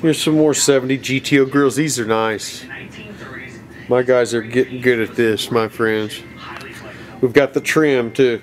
Here's some more 70 GTO grills. These are nice. My guys are getting good at this, my friends. We've got the trim too.